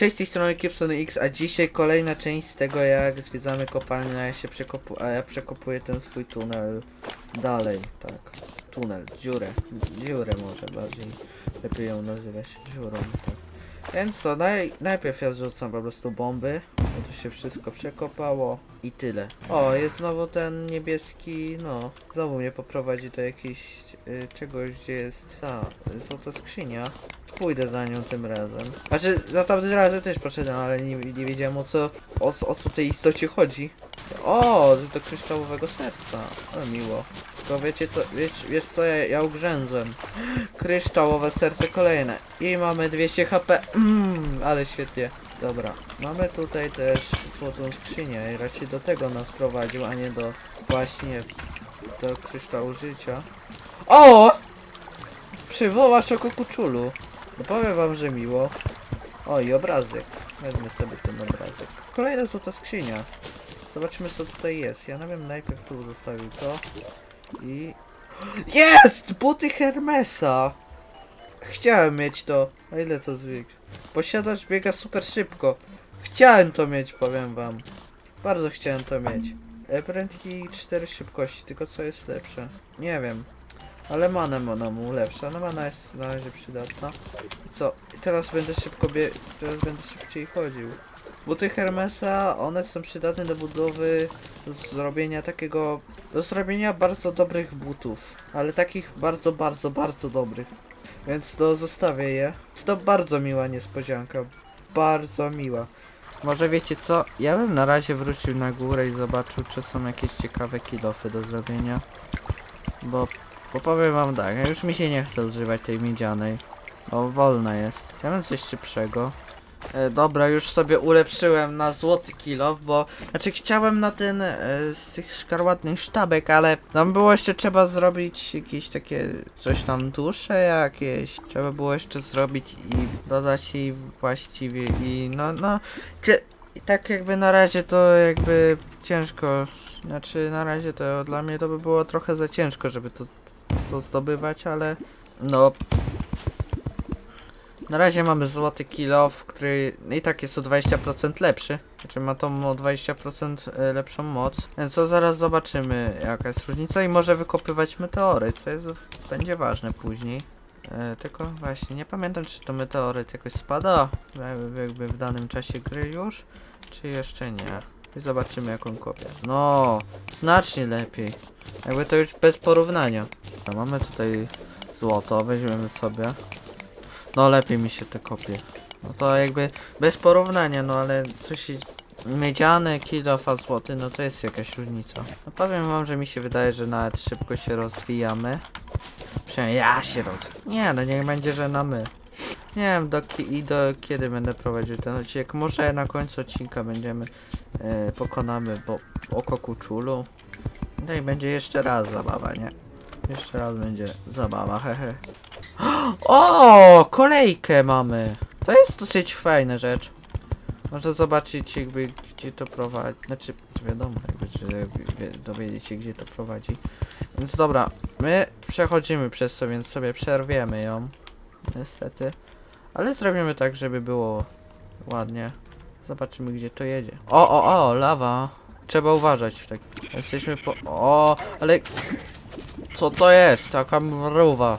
Cześć, z tej strony Kipson X, a dzisiaj kolejna część z tego jak zwiedzamy kopalnię, a ja się przekopu a ja przekopuję ten swój tunel dalej, tak. Tunel, dziurę, dziurę może bardziej lepiej ją nazywać, dziurą, tak. Więc co, naj, najpierw ja zrzucam po prostu bomby, bo to się wszystko przekopało i tyle. O, jest znowu ten niebieski, no, znowu mnie poprowadzi do jakiejś y, czegoś, gdzie jest ta złota skrzynia. Pójdę za nią tym razem. Znaczy, za tamtym razem też poszedłem, ale nie, nie wiedziałem o co, o, o co tej istocie chodzi. O, do kryształowego serca. No miło. Tylko wiecie co, wiesz, wiesz co, ja, ja ugrzęzłem. Kryształowe serce kolejne. I mamy 200 HP. Mm, ale świetnie. Dobra, mamy tutaj też złotą skrzynię i raczej do tego nas prowadził, a nie do właśnie do kryształu życia. O! Przywołacz oko kuczulu. No powiem wam, że miło. O i obrazek. Wezmę sobie ten obrazek. Kolejna złota skrzynia. Zobaczymy co tutaj jest. Ja bym najpierw tu zostawił to. I... Jest! Buty Hermesa! Chciałem mieć to. A ile to zwykle? Posiadacz biega super szybko. Chciałem to mieć, powiem wam. Bardzo chciałem to mieć. Prędki 4 szybkości, tylko co jest lepsze? Nie wiem. Ale mana ona mu lepsza, no mana jest na razie przydatna. I co? I teraz będę szybko bie... teraz będę szybciej chodził. Buty Hermesa, one są przydatne do budowy, do zrobienia takiego... do zrobienia bardzo dobrych butów. Ale takich bardzo, bardzo, bardzo dobrych. Więc to zostawię je. Jest to bardzo miła niespodzianka. Bardzo miła. Może wiecie co? Ja bym na razie wrócił na górę i zobaczył, czy są jakieś ciekawe kilofy do zrobienia. Bo, bo powiem wam tak, już mi się nie chce używać tej miedzianej. Bo wolna jest. Chciałem coś szybszego. E, dobra, już sobie ulepszyłem na złoty kilof, bo... Znaczy chciałem na ten e, z tych szkarłatnych sztabek, ale tam było jeszcze trzeba zrobić jakieś takie... coś tam dusze jakieś. Trzeba było jeszcze zrobić i dodać i właściwie i no, no... Czy... I tak jakby na razie to jakby ciężko, znaczy na razie to dla mnie to by było trochę za ciężko, żeby to, to zdobywać, ale no na razie mamy złoty kilof, który i tak jest o 20% lepszy. Znaczy ma tą o 20% e, lepszą moc. Więc co zaraz zobaczymy jaka jest różnica i może wykopywać meteory, co jest, będzie ważne później. E, tylko właśnie nie pamiętam czy to meteoryt jakoś spada e, jakby w danym czasie gry już, czy jeszcze nie. I zobaczymy jaką kopię. No, znacznie lepiej. Jakby to już bez porównania. Mamy tutaj złoto, weźmiemy sobie. No lepiej mi się te kopie. No to jakby bez porównania, no ale coś się... Miedziany, kilofa złoty, no to jest jakaś różnica. No powiem wam, że mi się wydaje, że nawet szybko się rozwijamy. Przynajmniej ja się rozwijam. Nie, no niech będzie, że na my. Nie wiem do i do kiedy będę prowadził ten odcinek. Może na końcu odcinka będziemy e, pokonamy, bo oko kuczulu. No i będzie jeszcze raz zabawa, nie? Jeszcze raz będzie zabawa, hehe. O, kolejkę mamy. To jest dosyć fajna rzecz. Można zobaczyć jakby gdzie to prowadzi. Znaczy, wiadomo, jakby, dowiedzieć się gdzie to prowadzi. Więc dobra, my przechodzimy przez to, więc sobie przerwiemy ją. Niestety. Ale zrobimy tak, żeby było ładnie. Zobaczymy gdzie to jedzie. O, o, o, lawa. Trzeba uważać. Tak. Jesteśmy po... O, ale... Co to jest? Taka mruwa.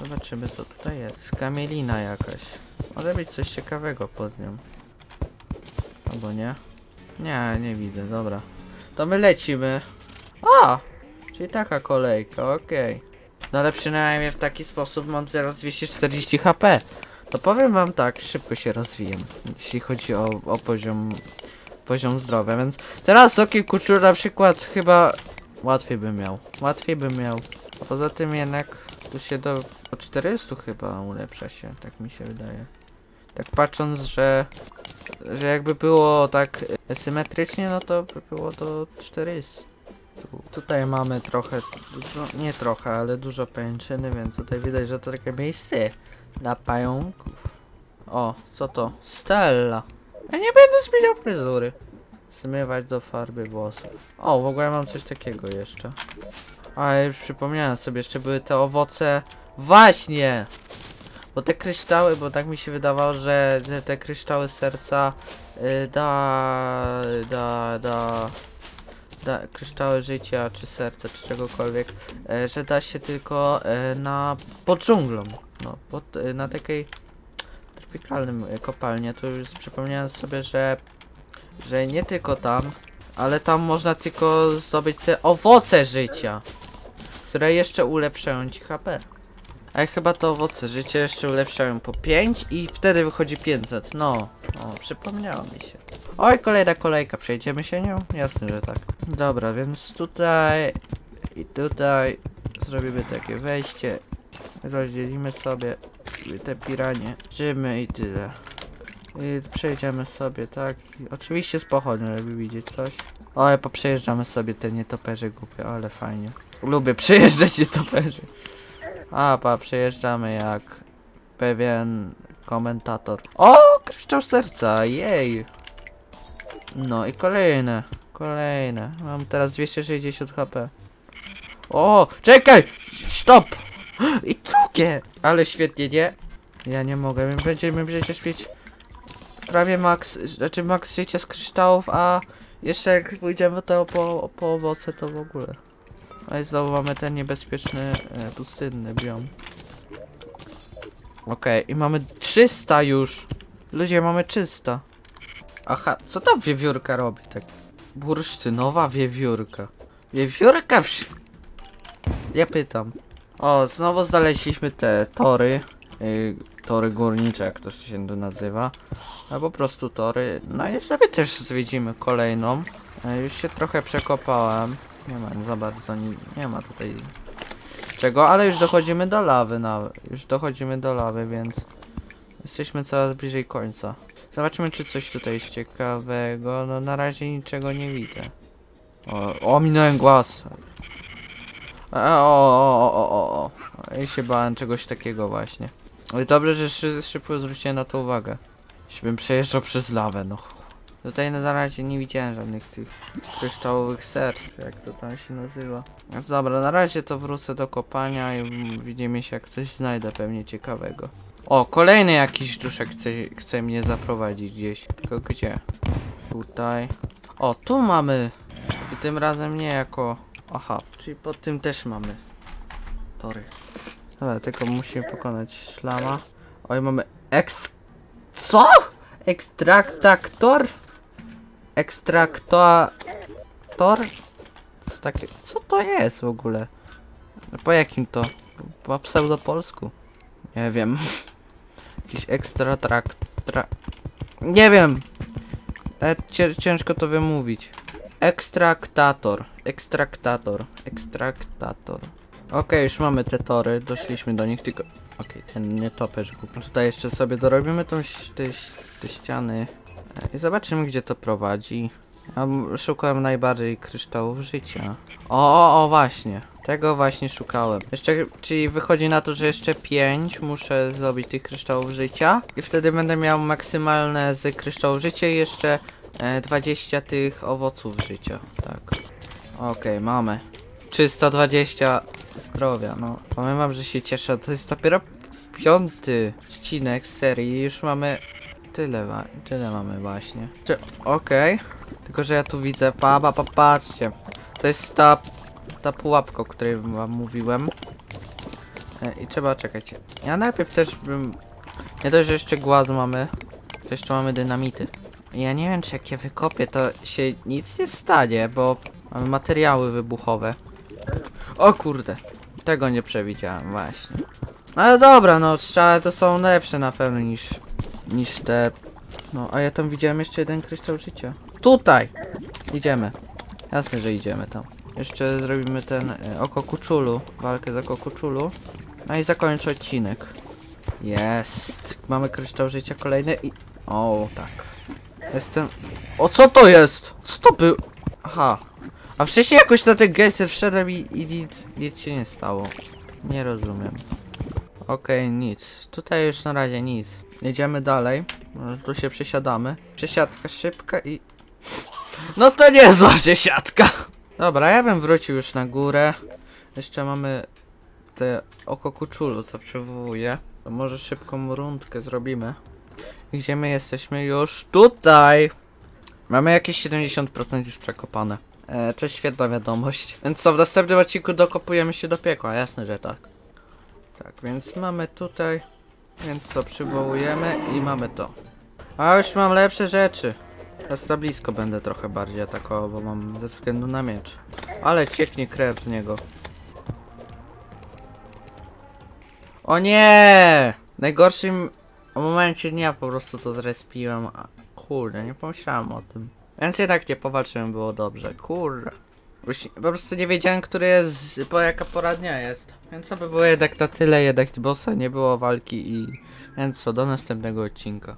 Zobaczymy co tutaj jest. Skamielina jakaś. Może być coś ciekawego pod nią. Albo nie? Nie, nie widzę, dobra. To my lecimy. A! Czyli taka kolejka, okej. No ale przynajmniej w taki sposób mam teraz 240 HP. To powiem wam tak, szybko się rozwijam, jeśli chodzi o, o poziom poziom zdrowia, więc teraz okiem kurczur na przykład chyba łatwiej bym miał. Łatwiej bym miał. A poza tym jednak tu się do, do 400 chyba ulepsza się, tak mi się wydaje. Tak patrząc, że że jakby było tak e, symetrycznie, no to by było to 400. Tutaj mamy trochę, dużo, nie trochę, ale dużo pajęczyny, więc tutaj widać, że to takie miejsce dla pająków. O, co to? Stella. Ja nie będę zmieniał fryzury. Zmywać do farby włosów. O, w ogóle mam coś takiego jeszcze. A, ja już przypomniałem sobie, jeszcze były te owoce. Właśnie! Bo te kryształy, bo tak mi się wydawało, że, te kryształy serca y, da, da, da, da, kryształy życia, czy serca, czy czegokolwiek, e, że da się tylko e, na, pod dżunglą, no, pod, e, na takiej tropikalnym e, kopalnie, to już przypomniałem sobie, że, że nie tylko tam, ale tam można tylko zdobyć te owoce życia, które jeszcze ulepszają ci HP. A chyba to owoce życia jeszcze ulepszają po 5 i wtedy wychodzi 500. No, o, przypomniało mi się. Oj, kolejna kolejka, przejdziemy się nią? Jasne, że tak. Dobra, więc tutaj i tutaj zrobimy takie wejście. Rozdzielimy sobie te piranie. Żymy i tyle. I przejdziemy sobie, tak. Oczywiście z pochodnią, żeby widzieć coś. Oj, poprzejeżdżamy sobie te nietoperze głupie, ale fajnie. Lubię przejeżdżać nietoperze. A, pa, przejeżdżamy jak pewien komentator. O, kryształ serca, jej! No i kolejne, kolejne. Mam teraz 260 HP. O, czekaj! Stop! I drugie! Ale świetnie, nie? Ja nie mogę, my będziemy przecież mieć prawie max, znaczy max życia z kryształów, a jeszcze jak pójdziemy to po, po owoce to w ogóle. A i znowu mamy ten niebezpieczny, e, pustynny biom. Okej, i mamy 300 już. Ludzie, mamy 300. Aha, co ta wiewiórka robi tak? Bursztynowa wiewiórka. Wiewiórka wsz... Ja pytam. O, znowu znaleźliśmy te tory. Yy, tory górnicze, jak to się tu nazywa. A po prostu tory. No i sobie też zwiedzimy kolejną. E, już się trochę przekopałem. Nie ma za bardzo, nie, nie ma tutaj czego, ale już dochodzimy do lawy nawet. Już dochodzimy do lawy, więc jesteśmy coraz bliżej końca. Zobaczmy, czy coś tutaj jest ciekawego. No na razie niczego nie widzę. O, o minąłem głaz. O, o, o, o, o, o. Ja się bałem czegoś takiego właśnie. Dobrze, że szy szybko zwróciłem na to uwagę. Jeśli przejeżdżał przez lawę, no. Tutaj na razie nie widziałem żadnych tych kryształowych serc, jak to tam się nazywa. Dobra, na razie to wrócę do kopania i widzimy się jak coś znajdę pewnie ciekawego. O, kolejny jakiś duszek chce, chce mnie zaprowadzić gdzieś. Tylko gdzie? Tutaj. O, tu mamy. I tym razem nie jako... Aha, czyli pod tym też mamy. Tory. Ale tylko musimy pokonać szlama. Oj, mamy eks... Co? Ekstraktator? Ekstraktor? Co takie? Co to jest w ogóle? Po jakim to? Po pseudopolsku? Nie wiem. Jakiś ekstra trakt... Tra... Nie wiem! E, cię, ciężko to wymówić. Ekstraktator. Ekstraktator. Ekstraktator. Okej, już mamy te tory, doszliśmy do nich, tylko... Okej, ten nietoperz głupi. Tutaj jeszcze sobie dorobimy tą, te, te ściany. I zobaczymy, gdzie to prowadzi. Ja szukałem najbardziej kryształów życia. O, o, o, właśnie. Tego właśnie szukałem. Jeszcze, czyli wychodzi na to, że jeszcze 5 muszę zrobić tych kryształów życia. I wtedy będę miał maksymalne z kryształów życia i jeszcze e, 20 tych owoców życia. Tak. Okej, mamy. 320 zdrowia, no. Powiem wam, że się cieszę. To jest dopiero piąty odcinek serii. Już mamy tyle, tyle mamy właśnie. Okej. Tylko, że ja tu widzę, pa, pa, pa, patrzcie. To jest ta, ta pułapka, o której wam mówiłem. E, I trzeba czekać. Ja najpierw też bym... Nie dość, że jeszcze głaz mamy, to jeszcze mamy dynamity. Ja nie wiem, czy jak je wykopię, to się nic nie stanie, bo mamy materiały wybuchowe. O kurde, tego nie przewidziałem właśnie. No ale dobra, no strzały to są lepsze na pewno niż, niż te... No, a ja tam widziałem jeszcze jeden kryształ życia. Tutaj! Idziemy. Jasne, że idziemy tam. Jeszcze zrobimy ten e, oko kuczulu, walkę z oko kuczulu. No i zakończę odcinek. Jest. Mamy kryształ życia kolejny i... O, tak. Jestem... O, co to jest? Co to był? Aha. A wcześniej jakoś na ten gejser wszedłem i, i nic, nic się nie stało. Nie rozumiem. Okej, nic. Tutaj już na razie nic. Jedziemy dalej. Tu się przesiadamy. Przesiadka szybka i... No to niezła przesiadka! Dobra, ja bym wrócił już na górę. Jeszcze mamy te oko kuczulu, co przywołuje. To może szybką rundkę zrobimy. Gdzie my jesteśmy już? Tutaj! Mamy jakieś 70% już przekopane. E, to świetna wiadomość. Więc co, w następnym odcinku dokopujemy się do piekła, jasne, że tak. Tak, więc mamy tutaj. Więc co, przywołujemy i mamy to. A już mam lepsze rzeczy. Teraz za blisko będę trochę bardziej atakował, bo mam ze względu na miecz. Ale cieknie krew z niego. O nie! W najgorszym momencie dnia po prostu to zrespiłem. Kurde, nie pomyślałem o tym. Więc jednak nie powalczyłem, było dobrze. Kurde. Po prostu nie wiedziałem, który jest, bo jaka pora dnia jest. Więc to by było jednak na tyle, jednak bossa nie było walki i... Więc co, do następnego odcinka.